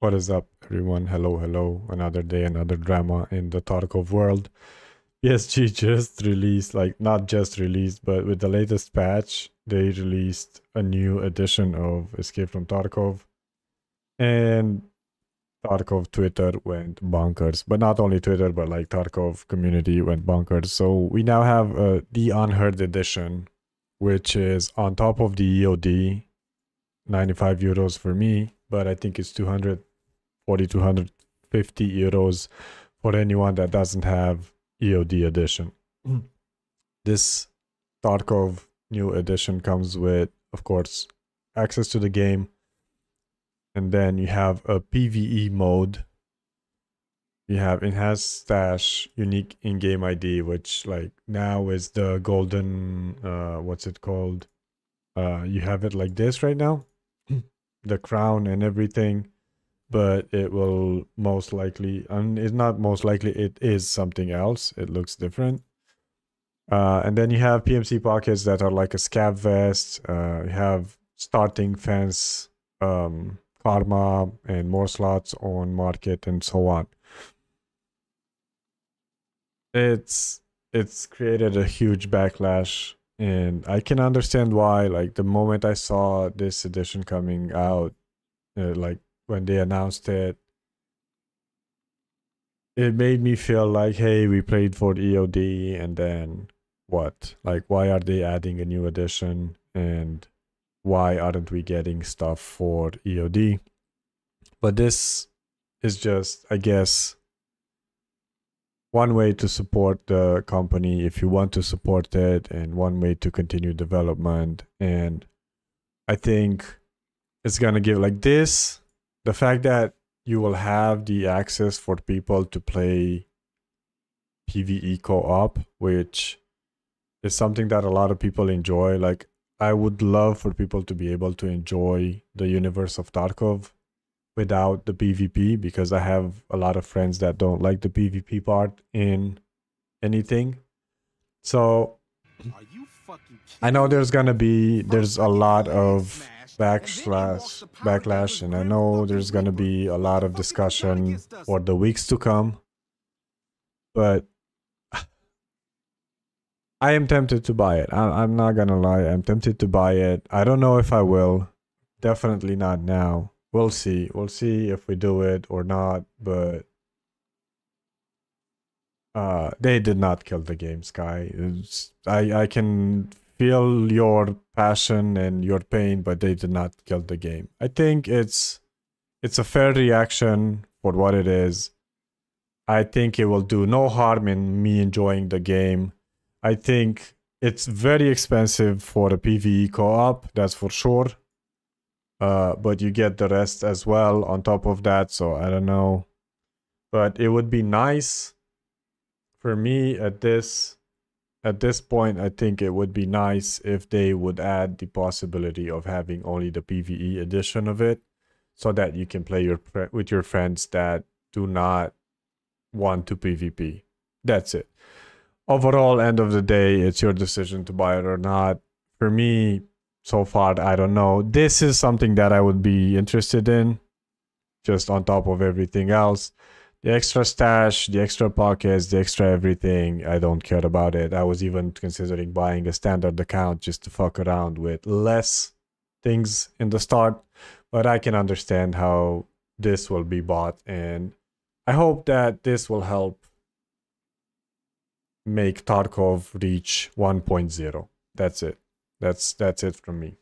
What is up, everyone? Hello, hello. Another day, another drama in the Tarkov world. BSG just released, like, not just released, but with the latest patch, they released a new edition of Escape from Tarkov. And Tarkov Twitter went bonkers. But not only Twitter, but like Tarkov community went bonkers. So we now have uh, the Unheard edition, which is on top of the EOD, 95 euros for me, but I think it's 200 40 to 150 euros for anyone that doesn't have EOD edition. Mm. This Tarkov new edition comes with, of course, access to the game. And then you have a PvE mode. You have enhanced stash, unique in-game ID, which like now is the golden, uh, what's it called? Uh, you have it like this right now. the crown and everything but it will most likely and it's not most likely it is something else. It looks different. Uh, and then you have pmc pockets that are like a scav vest uh, you have starting fence um, karma and more slots on market and so on. It's it's created a huge backlash and i can understand why. Like the moment i saw this edition coming out uh, like when they announced it, it made me feel like, hey, we played for EOD, and then what? Like, why are they adding a new edition? And why aren't we getting stuff for EOD? But this is just, I guess, one way to support the company if you want to support it, and one way to continue development. And I think it's gonna give like this the fact that you will have the access for people to play PvE co-op, which is something that a lot of people enjoy. Like I would love for people to be able to enjoy the universe of Tarkov without the PvP because I have a lot of friends that don't like the PvP part in anything. So I know there's gonna be there's a lot of backslash backlash and i know there's to be a lot of discussion for the weeks to come but i am tempted to buy it. I, i'm not to lie i'm tempted to buy it. I don't know if i will. Definitely not now. We'll see. We'll see if we do it or not but uh they did not kill the game sky. I i can feel your passion and your pain, but they did not kill the game. I think it's it's a fair reaction for what it is. I think it will do no harm in me enjoying the game. I think it's very expensive for a PvE co-op, that's for sure. Uh, but you get the rest as well on top of that, so I don't know. But it would be nice for me at this at this point, I think it would be nice if they would add the possibility of having only the PVE edition of it so that you can play your with your friends that do not want to PvP. That's it. Overall, end of the day, it's your decision to buy it or not. For me, so far, I don't know. This is something that I would be interested in, just on top of everything else the extra stash, the extra pockets, the extra everything, I don't care about it. I was even considering buying a standard account just to fuck around with less things in the start, but I can understand how this will be bought and I hope that this will help make Tarkov reach 1.0. That's it. That's that's it from me.